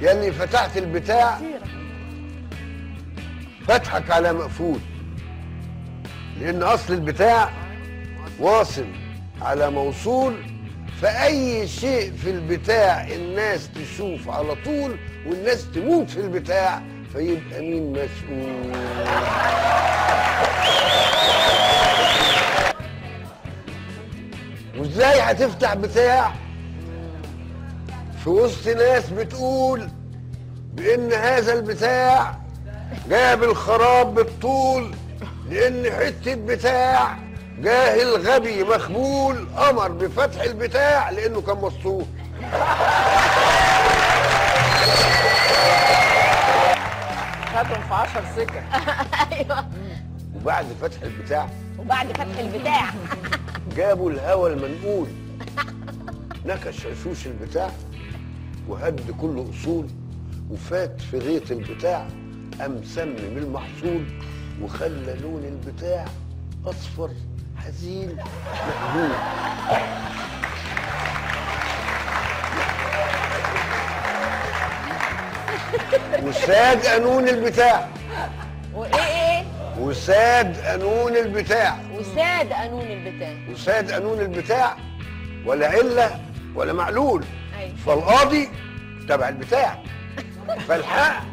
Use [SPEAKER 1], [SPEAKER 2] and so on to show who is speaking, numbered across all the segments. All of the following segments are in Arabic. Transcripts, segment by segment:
[SPEAKER 1] يلي فتحت البتاع فتحك على مقفول. لأن أصل البتاع واصل على موصول فأي شيء في البتاع الناس تشوف على طول والناس تموت في البتاع فيبقى مين مسؤول؟ وازاي هتفتح بتاع؟ في وسط ناس بتقول بإن هذا البتاع جاب الخراب بالطول لإن حتة بتاع جاهل غبي مخبول أمر بفتح البتاع لإنه كان مسطول
[SPEAKER 2] خدهم في 10 سكه
[SPEAKER 3] أيوه.
[SPEAKER 1] وبعد فتح البتاع؟
[SPEAKER 3] وبعد فتح البتاع.
[SPEAKER 1] جابوا الهوى المنقول. نكش عشوش البتاع وهد كل أصول وفات في غيط البتاع قام سمم المحصول وخلى لون البتاع أصفر حزين مهزوم وساد قانون البتاع. وساد قانون البتاع.
[SPEAKER 3] وساد قانون البتاع.
[SPEAKER 1] وساد قانون البتاع. ولا علة ولا معلول.
[SPEAKER 3] أيوة.
[SPEAKER 1] فالقاضي تبع البتاع. فالحق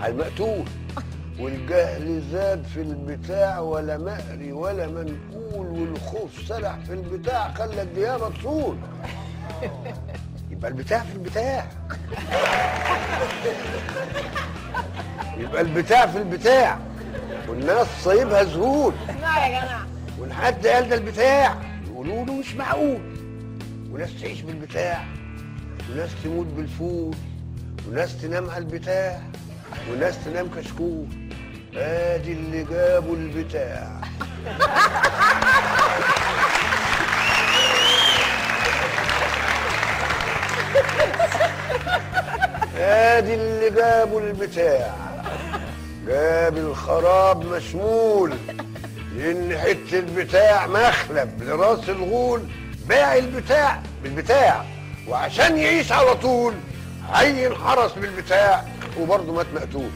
[SPEAKER 1] على المقتول. والجهل زاد في البتاع ولا مقري ولا منقول. والخوف سرح في البتاع خلى الديابة تصول يبقى البتاع في البتاع. يبقى البتاع في البتاع. والناس صايبها ذهول
[SPEAKER 3] اسمعوا يا جماعة.
[SPEAKER 1] والحد قال ده البتاع. يقولوا له مش معقول. وناس تعيش بالبتاع. وناس تموت بالفول. وناس تنام على البتاع. وناس تنام كشكول. آدي اللي جابوا البتاع. آدي اللي جابوا البتاع. جاب الخراب مشمول. لأن حتة البتاع مخلب لراس الغول باع البتاع بالبتاع وعشان يعيش على طول عين حرس بالبتاع وبرضه مات مقتول